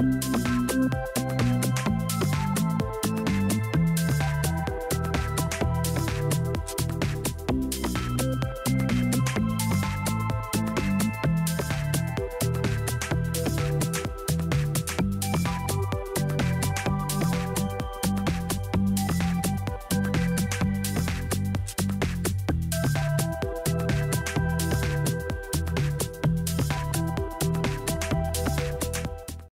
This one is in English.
Bye.